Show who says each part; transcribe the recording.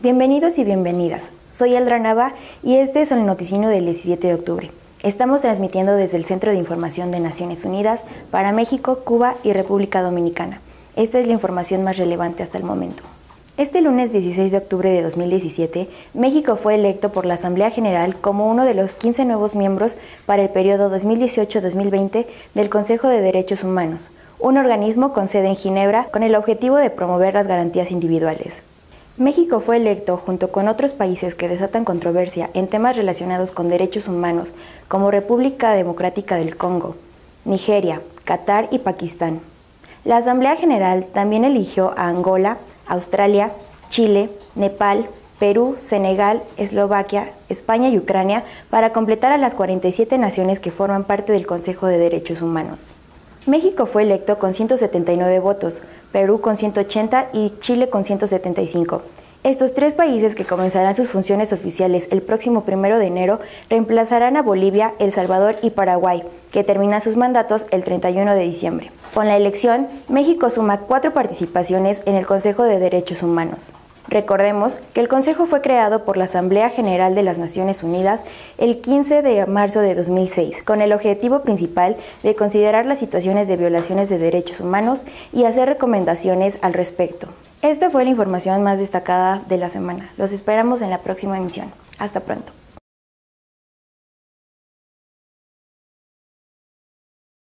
Speaker 1: Bienvenidos y bienvenidas. Soy Eldra Nava y este es el noticino del 17 de octubre. Estamos transmitiendo desde el Centro de Información de Naciones Unidas para México, Cuba y República Dominicana. Esta es la información más relevante hasta el momento. Este lunes 16 de octubre de 2017, México fue electo por la Asamblea General como uno de los 15 nuevos miembros para el periodo 2018-2020 del Consejo de Derechos Humanos, un organismo con sede en Ginebra con el objetivo de promover las garantías individuales. México fue electo junto con otros países que desatan controversia en temas relacionados con derechos humanos, como República Democrática del Congo, Nigeria, Qatar y Pakistán. La Asamblea General también eligió a Angola, Australia, Chile, Nepal, Perú, Senegal, Eslovaquia, España y Ucrania para completar a las 47 naciones que forman parte del Consejo de Derechos Humanos. México fue electo con 179 votos, Perú con 180 y Chile con 175. Estos tres países que comenzarán sus funciones oficiales el próximo primero de enero reemplazarán a Bolivia, El Salvador y Paraguay, que terminan sus mandatos el 31 de diciembre. Con la elección, México suma cuatro participaciones en el Consejo de Derechos Humanos. Recordemos que el Consejo fue creado por la Asamblea General de las Naciones Unidas el 15 de marzo de 2006, con el objetivo principal de considerar las situaciones de violaciones de derechos humanos y hacer recomendaciones al respecto. Esta fue la información más destacada de la semana. Los esperamos en la próxima emisión. Hasta pronto.